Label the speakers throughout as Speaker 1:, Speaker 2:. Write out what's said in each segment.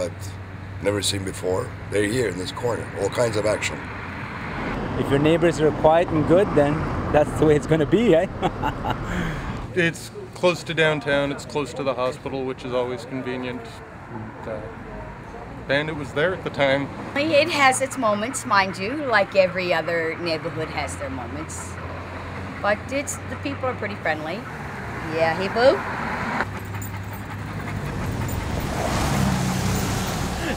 Speaker 1: People that never seen before, they're here in this corner. All kinds of action.
Speaker 2: If your neighbors are quiet and good, then that's the way it's going to be, eh?
Speaker 3: It's close to downtown. It's close to the hospital, which is always convenient. And, uh, Bandit was there at the time.
Speaker 4: It has its moments, mind you, like every other neighborhood has their moments. But it's the people are pretty friendly. Yeah, hey boo.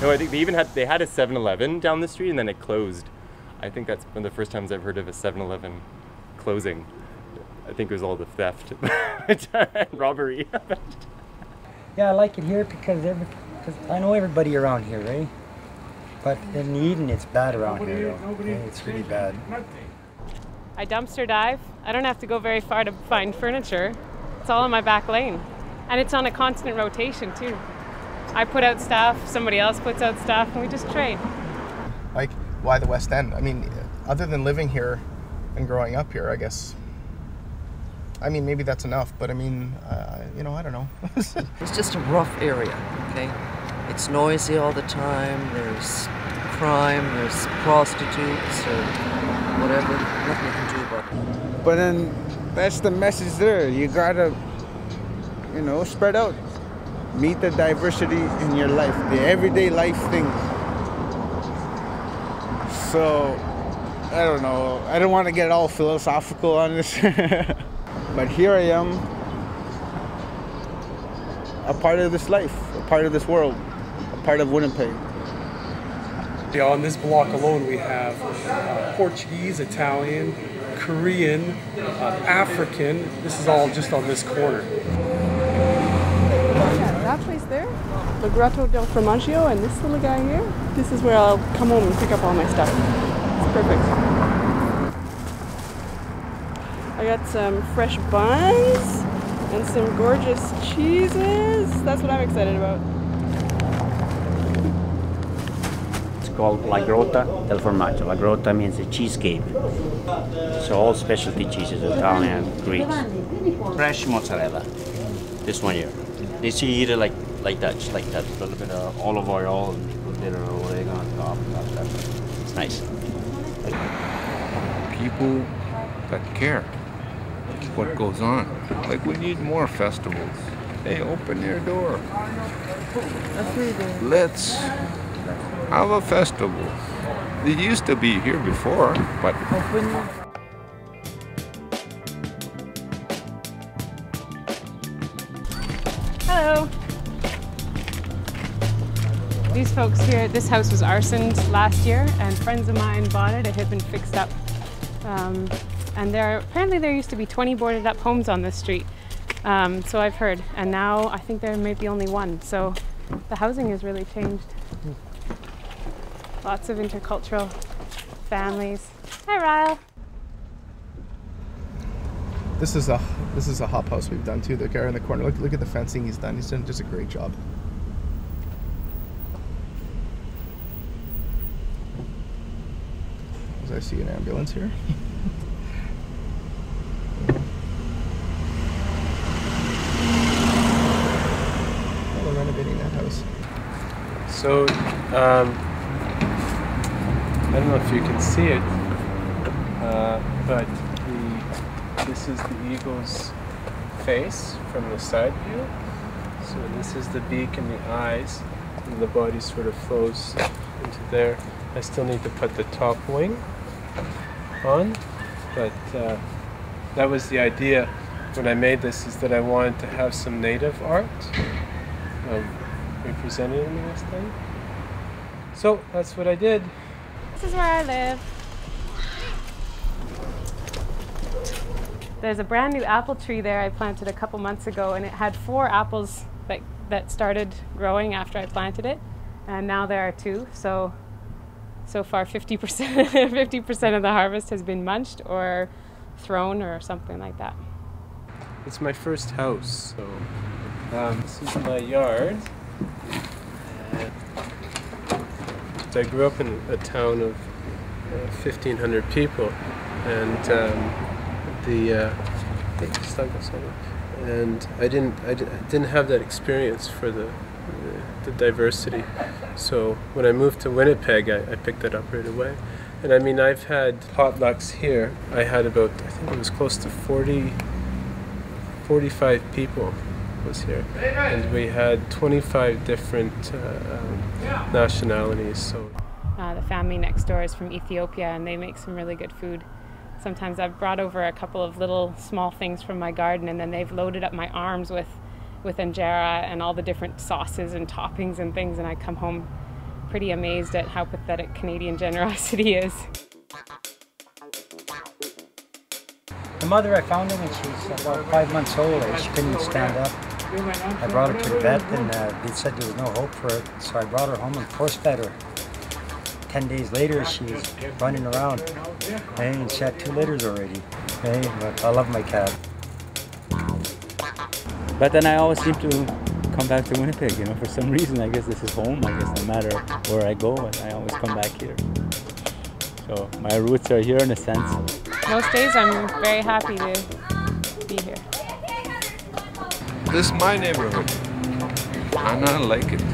Speaker 5: No, I think they even had they had a 7-Eleven down the street and then it closed. I think that's one of the first times I've heard of a 7-Eleven closing. I think it was all the theft, and robbery.
Speaker 2: yeah, I like it here because every, cause I know everybody around here, right? But in Eden, it's bad around here. though, eh? It's really bad.
Speaker 6: I dumpster dive. I don't have to go very far to find furniture. It's all in my back lane. And it's on a constant rotation too. I put out stuff, somebody else puts out stuff, and we just trade.
Speaker 7: Like, why the West End? I mean, other than living here and growing up here, I guess. I mean, maybe that's enough, but I mean, uh, you know, I don't know.
Speaker 8: It's just a rough area, okay? It's noisy all the time, there's crime, there's prostitutes, or whatever. Nothing you can do about it.
Speaker 9: But then that's the message there. You gotta, you know, spread out. Meet the diversity in your life, the everyday life things. So, I don't know. I don't want to get all philosophical on this. but here I am, a part of this life, a part of this world, a part of Winnipeg.
Speaker 10: Yeah, on this block alone, we have uh, Portuguese, Italian, Korean, uh, African. This is all just on this corner.
Speaker 11: That place there, the Grotto del Formaggio, and this little guy here, this is where I'll come home and pick up all my stuff. It's perfect. I got some fresh buns and some gorgeous cheeses. That's what I'm excited about.
Speaker 12: It's called La Grotta del Formaggio. La Grotta means a cheesecake. So all specialty cheeses, Italian, Greek. Fresh mozzarella. This one here. They see you eat it like like that, just like that. A little bit of olive oil and a little bit of oregano on top. top, top. It's nice.
Speaker 13: People that care what goes on. Like we need more festivals. Hey, open your door. Let's have a festival. It used to be here before, but
Speaker 6: These folks here, this house was arsoned last year, and friends of mine bought it. It had been fixed up. Um, and there, apparently there used to be 20 boarded up homes on this street. Um, so I've heard. And now I think there may be only one. So the housing has really changed. Lots of intercultural families. Hi, Ryle.
Speaker 7: this is a this is a hop house we've done too. The guy in the corner. Look look at the fencing he's done. He's done just a great job. I see an ambulance here. Oh, they're renovating that house.
Speaker 3: So, um, I don't know if you can see it, uh, but the, this is the eagle's face from the side view. So this is the beak and the eyes, and the body sort of flows into there. I still need to put the top wing on, but uh, that was the idea when I made this, is that I wanted to have some native art um, represented in this thing. So that's what I did.
Speaker 6: This is where I live. There's a brand new apple tree there I planted a couple months ago, and it had four apples that, that started growing after I planted it, and now there are two. So, so far, 50%, 50% of the harvest has been munched or thrown or something like that.
Speaker 3: it's my first house. So um, this is my yard. And I grew up in a town of uh, 1,500 people, and um, the uh, and I didn't I didn't have that experience for the the, diversity. So when I moved to Winnipeg, I, I picked that up right away. And I mean, I've had potlucks here. I had about, I think it was close to 40, 45 people was here. And we had 25 different uh, um, nationalities. So
Speaker 6: uh, the family next door is from Ethiopia and they make some really good food. Sometimes I've brought over a couple of little small things from my garden and then they've loaded up my arms with with injera and all the different sauces and toppings and things, and I come home pretty amazed at how pathetic Canadian generosity is.
Speaker 2: The mother, I found her when she was about five months old and she couldn't stand up. I brought her to the vet and uh, they said there was no hope for it, so I brought her home and force fed her. Ten days later, she was running around. and she had two litters already. Hey, but I love my cat.
Speaker 14: But then I always seem to come back to Winnipeg, you know, for some reason. I guess this is home. I guess no matter where I go, I always come back here. So my roots are here in a sense.
Speaker 6: Most days I'm very happy to be here.
Speaker 13: This is my neighborhood, and I like it.